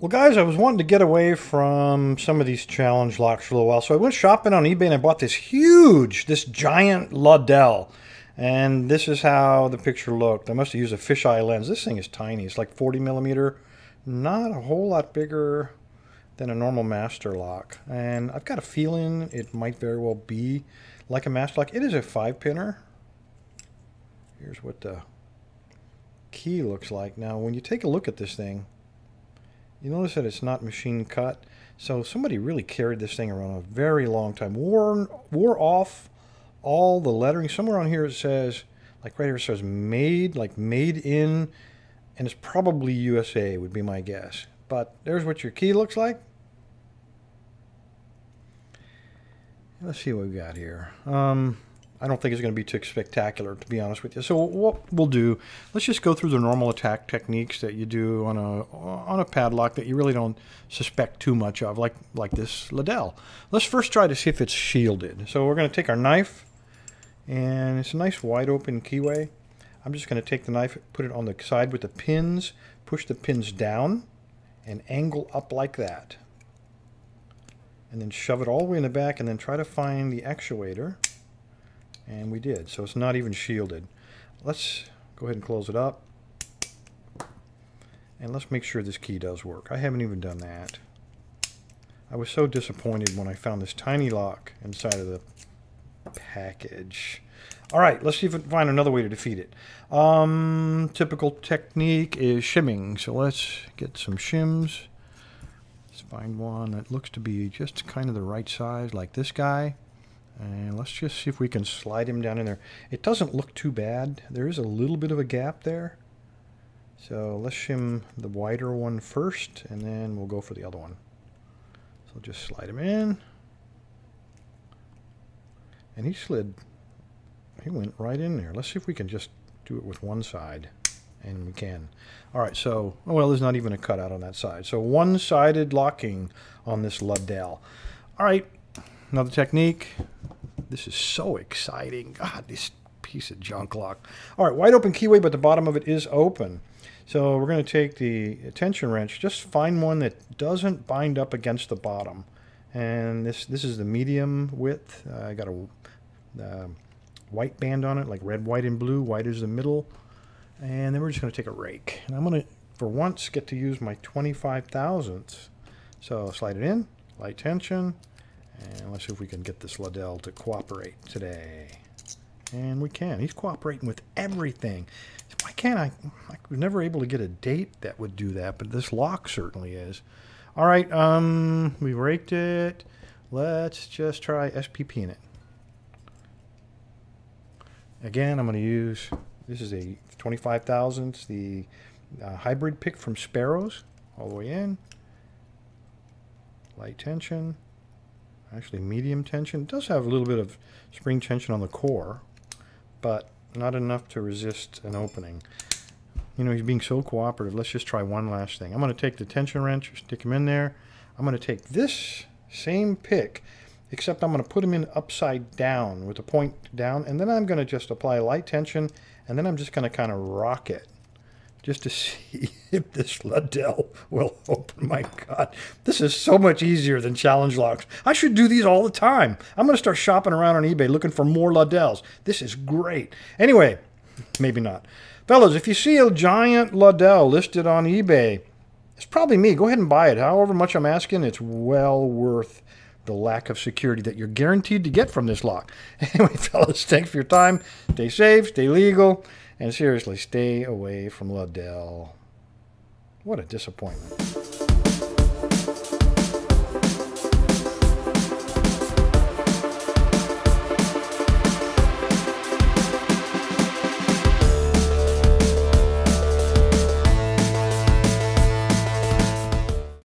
Well, guys, I was wanting to get away from some of these challenge locks for a little while, so I went shopping on eBay and I bought this huge, this giant Ludell. And this is how the picture looked. I must have used a fisheye lens. This thing is tiny. It's like 40 millimeter. Not a whole lot bigger than a normal master lock. And I've got a feeling it might very well be like a master lock. It is a five pinner. Here's what the key looks like. Now, when you take a look at this thing, you notice that it's not machine cut. So somebody really carried this thing around a very long time. Wore, wore off all the lettering. Somewhere on here it says, like right here it says made, like made in, and it's probably USA would be my guess. But there's what your key looks like. Let's see what we've got here. Um, I don't think it's going to be too spectacular, to be honest with you. So what we'll do, let's just go through the normal attack techniques that you do on a on a padlock that you really don't suspect too much of, like like this Ludell. Let's first try to see if it's shielded. So we're going to take our knife, and it's a nice wide open keyway. I'm just going to take the knife, put it on the side with the pins, push the pins down, and angle up like that. And then shove it all the way in the back, and then try to find the actuator. And we did, so it's not even shielded. Let's go ahead and close it up. And let's make sure this key does work. I haven't even done that. I was so disappointed when I found this tiny lock inside of the package. All right, let's see if we can find another way to defeat it. Um, typical technique is shimming. So let's get some shims. Let's find one that looks to be just kind of the right size, like this guy. And let's just see if we can slide him down in there. It doesn't look too bad. There is a little bit of a gap there. So let's shim the wider one first, and then we'll go for the other one. So just slide him in. And he slid, he went right in there. Let's see if we can just do it with one side. And we can. All right, so, oh, well, there's not even a cutout on that side. So one-sided locking on this Ludell. All right, another technique. This is so exciting. God, this piece of junk lock. All right, wide open keyway, but the bottom of it is open. So we're going to take the tension wrench, just find one that doesn't bind up against the bottom. And this this is the medium width. Uh, I got a uh, white band on it, like red, white, and blue. White is the middle. And then we're just going to take a rake. And I'm going to, for once, get to use my 25 thousandths. So slide it in, light tension, and let's see if we can get this Ludell to cooperate today. And we can. He's cooperating with everything. Why can't I? I was never able to get a date that would do that, but this lock certainly is. All right, um, we've raked it. Let's just try SPP in it. Again, I'm going to use, this is a 25 thousandths, the uh, hybrid pick from Sparrows, all the way in. Light tension actually medium tension. It does have a little bit of spring tension on the core, but not enough to resist an opening. You know, he's being so cooperative. Let's just try one last thing. I'm going to take the tension wrench, stick him in there. I'm going to take this same pick, except I'm going to put him in upside down with the point down, and then I'm going to just apply light tension, and then I'm just going to kind of rock it just to see if this Ludell will open. My God, this is so much easier than challenge locks. I should do these all the time. I'm going to start shopping around on eBay looking for more Ludells. This is great. Anyway, maybe not. Fellas, if you see a giant Ludell listed on eBay, it's probably me. Go ahead and buy it. However much I'm asking, it's well worth the lack of security that you're guaranteed to get from this lock. Anyway, fellas, thanks for your time. Stay safe, stay legal. And seriously, stay away from Ludell. What a disappointment.